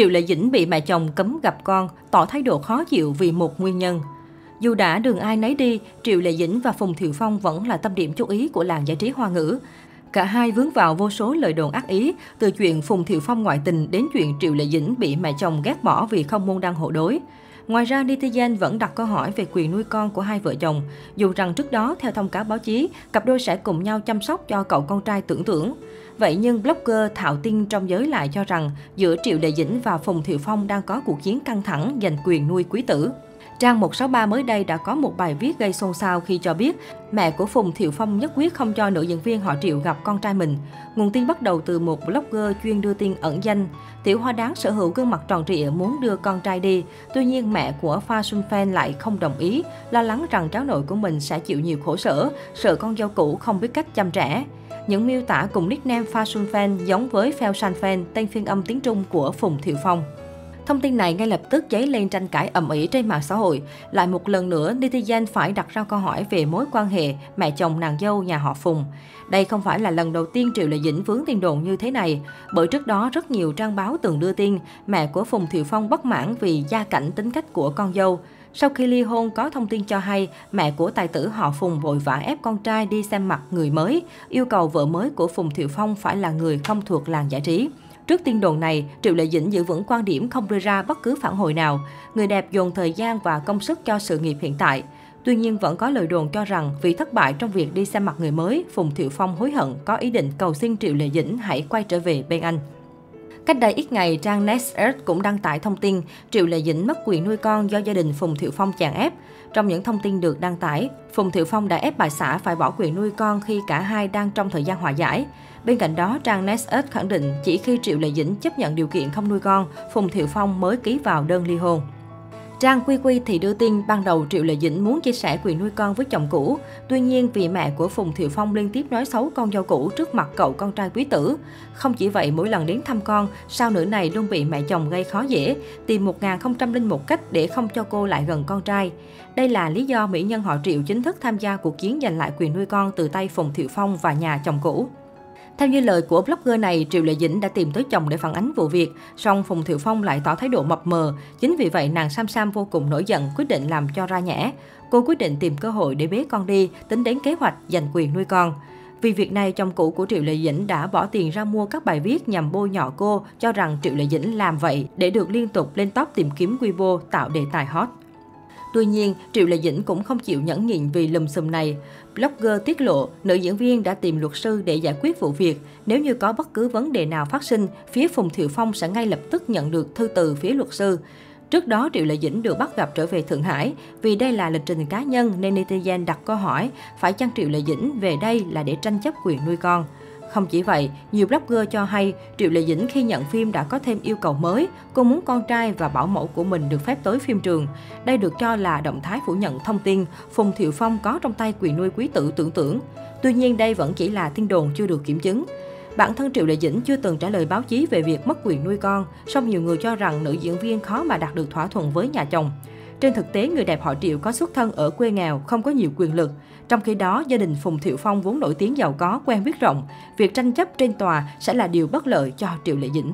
Triệu Lệ Dĩnh bị mẹ chồng cấm gặp con, tỏ thái độ khó chịu vì một nguyên nhân. Dù đã đường ai nấy đi, Triệu Lệ Dĩnh và Phùng Thiệu Phong vẫn là tâm điểm chú ý của làng giải trí hoa ngữ. Cả hai vướng vào vô số lời đồn ác ý, từ chuyện Phùng Thiệu Phong ngoại tình đến chuyện Triệu Lệ Dĩnh bị mẹ chồng ghét bỏ vì không môn đăng hộ đối. Ngoài ra, netizen vẫn đặt câu hỏi về quyền nuôi con của hai vợ chồng, dù rằng trước đó, theo thông cáo báo chí, cặp đôi sẽ cùng nhau chăm sóc cho cậu con trai tưởng tưởng. Vậy nhưng blogger Thạo Tinh trong giới lại cho rằng giữa Triệu đệ Dĩnh và Phùng Thiệu Phong đang có cuộc chiến căng thẳng giành quyền nuôi quý tử. Trang 163 mới đây đã có một bài viết gây xôn xao khi cho biết mẹ của Phùng Thiệu Phong nhất quyết không cho nữ diễn viên họ Triệu gặp con trai mình. Nguồn tin bắt đầu từ một blogger chuyên đưa tin ẩn danh. Tiểu Hoa Đáng sở hữu gương mặt tròn trịa muốn đưa con trai đi. Tuy nhiên mẹ của Pha Xuân phen lại không đồng ý, lo lắng rằng cháu nội của mình sẽ chịu nhiều khổ sở, sợ con dâu cũ không biết cách chăm trẻ. Những miêu tả cùng nickname Fashion Fan giống với Phèo San Fan, tên phiên âm tiếng Trung của Phùng Thiệu Phong. Thông tin này ngay lập tức dấy lên tranh cãi ầm ĩ trên mạng xã hội. Lại một lần nữa, netizen phải đặt ra câu hỏi về mối quan hệ mẹ chồng nàng dâu nhà họ Phùng. Đây không phải là lần đầu tiên Triệu Lệ Dĩnh vướng tin đồn như thế này, bởi trước đó rất nhiều trang báo từng đưa tin mẹ của Phùng Thiệu Phong bất mãn vì gia cảnh tính cách của con dâu. Sau khi ly hôn, có thông tin cho hay mẹ của tài tử họ Phùng vội vã ép con trai đi xem mặt người mới, yêu cầu vợ mới của Phùng Thiệu Phong phải là người không thuộc làng giải trí. Trước tin đồn này, Triệu Lệ Dĩnh giữ vững quan điểm không đưa ra bất cứ phản hồi nào. Người đẹp dồn thời gian và công sức cho sự nghiệp hiện tại. Tuy nhiên vẫn có lời đồn cho rằng vì thất bại trong việc đi xem mặt người mới, Phùng Thiệu Phong hối hận có ý định cầu xin Triệu Lệ Dĩnh hãy quay trở về bên anh. Cách đây ít ngày, trang Nexters cũng đăng tải thông tin Triệu Lệ Dĩnh mất quyền nuôi con do gia đình Phùng Thiệu Phong chèn ép. Trong những thông tin được đăng tải, Phùng Thiệu Phong đã ép bà xã phải bỏ quyền nuôi con khi cả hai đang trong thời gian hòa giải. Bên cạnh đó, trang Nexus khẳng định chỉ khi Triệu Lệ Dĩnh chấp nhận điều kiện không nuôi con, Phùng Thiệu Phong mới ký vào đơn ly hôn. Trang Quy Quy thì đưa tin ban đầu Triệu Lệ Dĩnh muốn chia sẻ quyền nuôi con với chồng cũ. Tuy nhiên vì mẹ của Phùng Thiệu Phong liên tiếp nói xấu con dâu cũ trước mặt cậu con trai quý tử. Không chỉ vậy, mỗi lần đến thăm con, sao nữ này luôn bị mẹ chồng gây khó dễ, tìm 1001 cách để không cho cô lại gần con trai. Đây là lý do mỹ nhân họ Triệu chính thức tham gia cuộc chiến giành lại quyền nuôi con từ tay Phùng Thiệu Phong và nhà chồng cũ. Theo như lời của blogger này, Triệu Lệ Dĩnh đã tìm tới chồng để phản ánh vụ việc, song Phùng Thiệu Phong lại tỏ thái độ mập mờ. Chính vì vậy, nàng Sam Sam vô cùng nổi giận, quyết định làm cho ra nhẽ. Cô quyết định tìm cơ hội để bế con đi, tính đến kế hoạch giành quyền nuôi con. Vì việc này, chồng cũ của Triệu Lệ Dĩnh đã bỏ tiền ra mua các bài viết nhằm bôi nhọ cô, cho rằng Triệu Lệ Dĩnh làm vậy để được liên tục lên top tìm kiếm Weibo tạo đề tài hot. Tuy nhiên, Triệu Lệ Dĩnh cũng không chịu nhẫn nhịn vì lùm xùm này. Blogger tiết lộ, nữ diễn viên đã tìm luật sư để giải quyết vụ việc. Nếu như có bất cứ vấn đề nào phát sinh, phía Phùng Thiệu Phong sẽ ngay lập tức nhận được thư từ phía luật sư. Trước đó, Triệu Lệ Dĩnh được bắt gặp trở về Thượng Hải. Vì đây là lịch trình cá nhân nên netizen đặt câu hỏi, phải chăng Triệu Lệ Dĩnh về đây là để tranh chấp quyền nuôi con? Không chỉ vậy, nhiều blogger cho hay Triệu Lệ Dĩnh khi nhận phim đã có thêm yêu cầu mới, cô muốn con trai và bảo mẫu của mình được phép tới phim trường. Đây được cho là động thái phủ nhận thông tin Phùng Thiệu Phong có trong tay quyền nuôi quý tử tưởng tưởng. Tuy nhiên đây vẫn chỉ là tin đồn chưa được kiểm chứng. Bản thân Triệu Lệ Dĩnh chưa từng trả lời báo chí về việc mất quyền nuôi con, song nhiều người cho rằng nữ diễn viên khó mà đạt được thỏa thuận với nhà chồng. Trên thực tế, người đẹp họ Triệu có xuất thân ở quê nghèo, không có nhiều quyền lực. Trong khi đó, gia đình Phùng Thiệu Phong vốn nổi tiếng giàu có, quen biết rộng. Việc tranh chấp trên tòa sẽ là điều bất lợi cho Triệu Lệ Dĩnh.